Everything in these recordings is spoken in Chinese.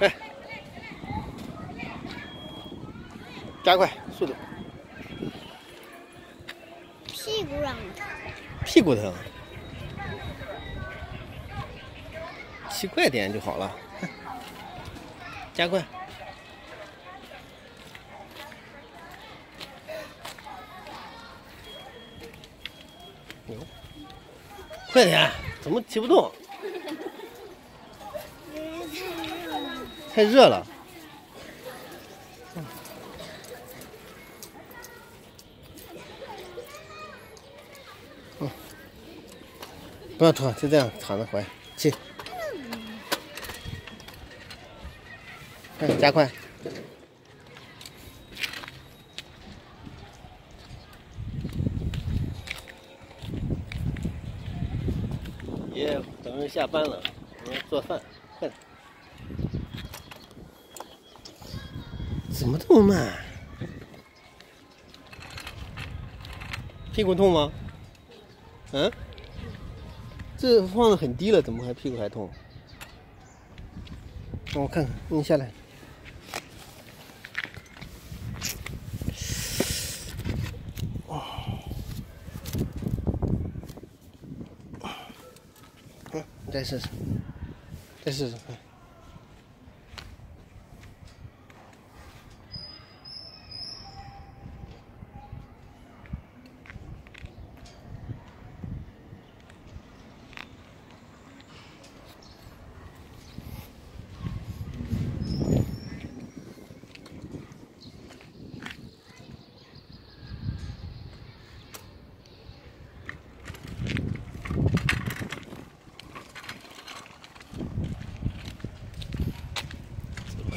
哎，加快速度。屁股让疼。屁股疼。骑快点就好了。加快。快点！怎么骑不动？太热了。嗯，不要拖，就这样躺着回去。加快。爷爷等着下班了，我要做饭，快。怎么这么慢？屁股痛吗？嗯？这放的很低了，怎么还屁股还痛？让我看看，你下来。哦。嗯，再试试，再试试看。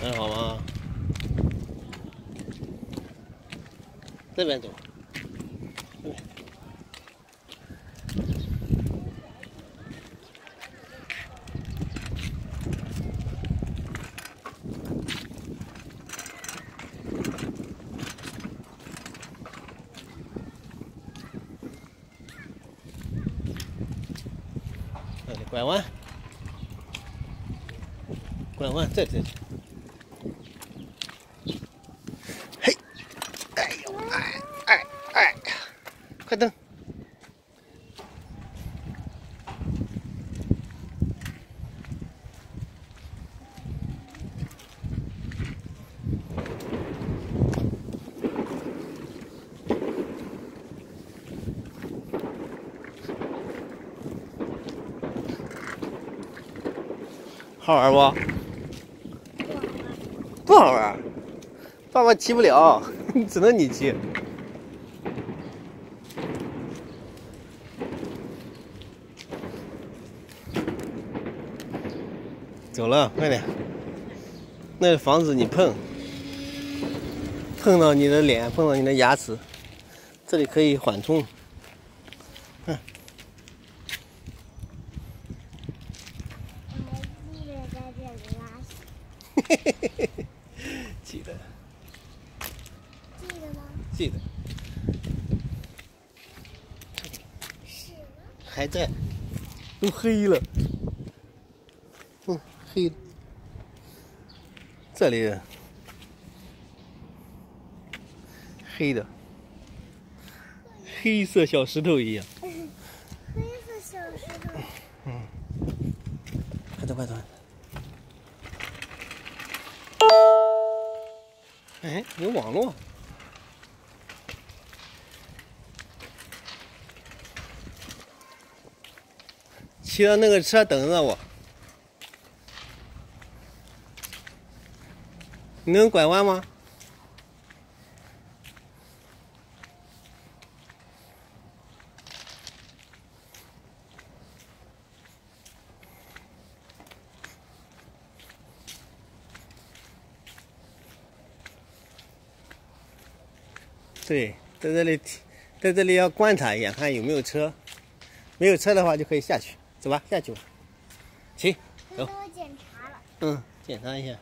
还好吗？这边走。这边。这里拐弯，拐弯，这这。快蹬！好玩不？不好玩，爸爸骑不了，只能你骑。走了，快点！那房子你碰，碰到你的脸，碰到你的牙齿，这里可以缓冲。嘿嘿嘿嘿嘿，记得。记得吗？记得。是还在，都黑了。嗯。黑，这里黑的，黑色小石头一样。黑色小石头。嗯，快走快走。哎，有网络。骑着那个车等着我。你能拐弯吗？对，在这里，在这里要观察一下，看有没有车。没有车的话，就可以下去。走吧，下去吧。行，走。我检查了。嗯，检查一下。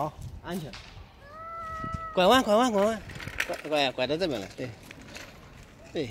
好，安全。拐弯，拐弯，拐弯，拐拐拐到这边来，对，对。